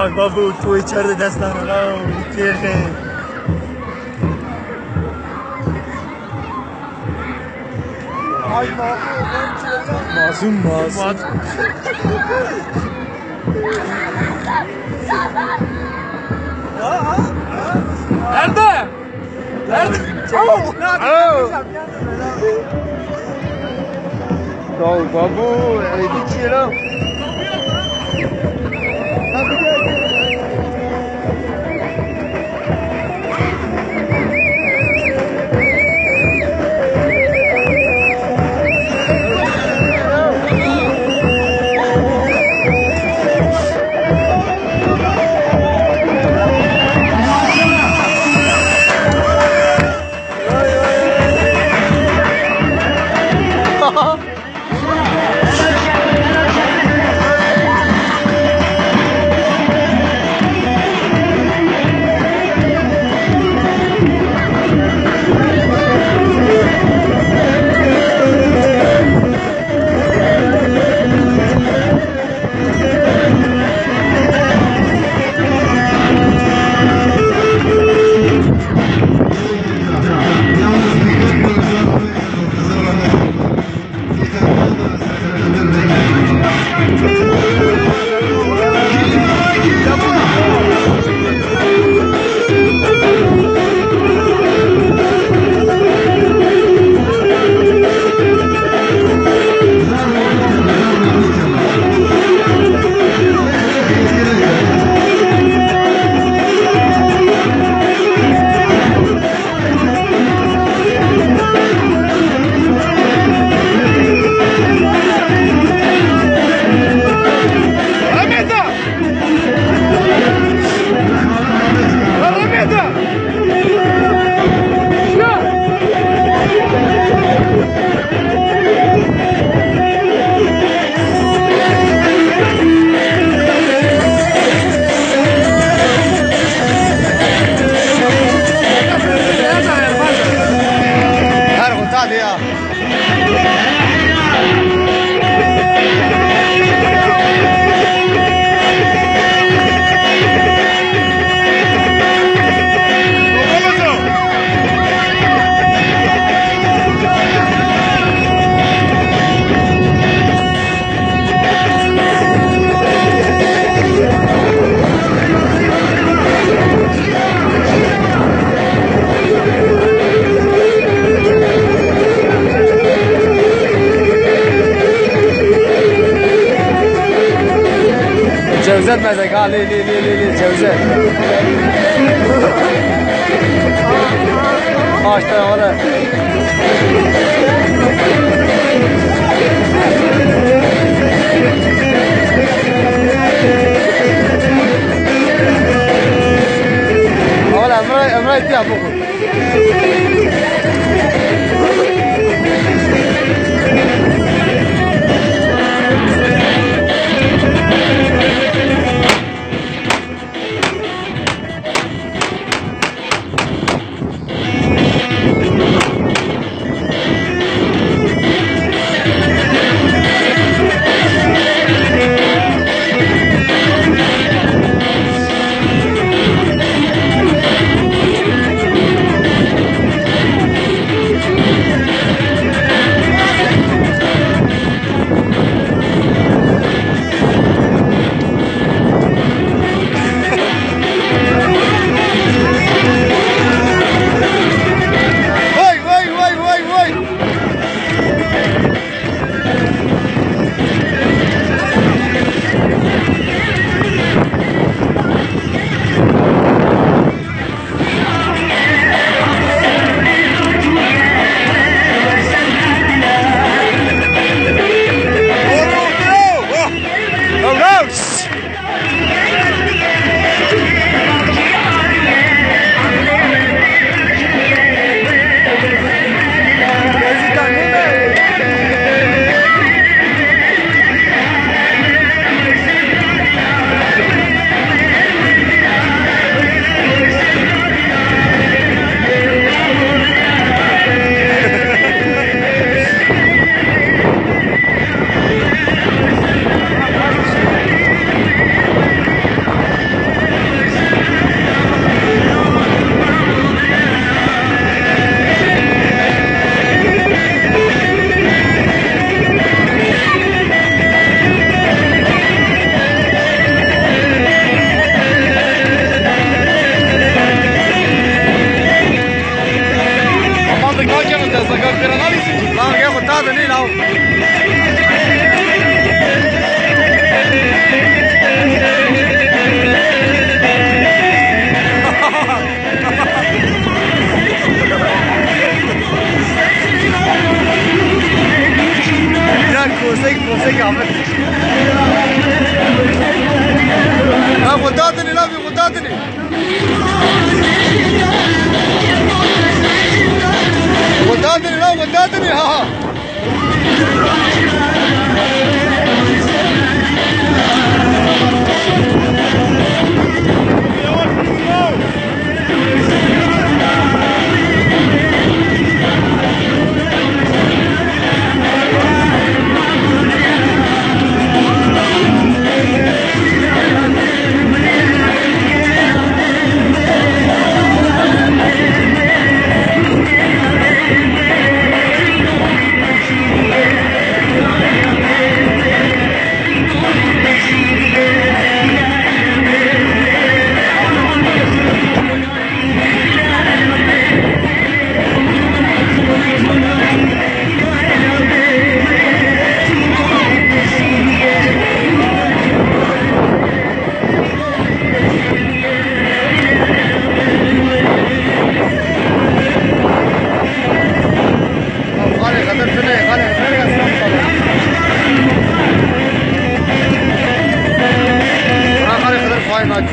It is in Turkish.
Bak babu tu içeride destan çevireceğim. Masum masum. Nerede? Nerede? Oh, yapacağım? Tamam babu. Elle est là. Australia. Ya. Li li li li li cevzet. Açtı onu. Ahora Emre Emre etti ya da sa kako je analizi. Lan, evo tada, ni lao. 好。Bu. Aç.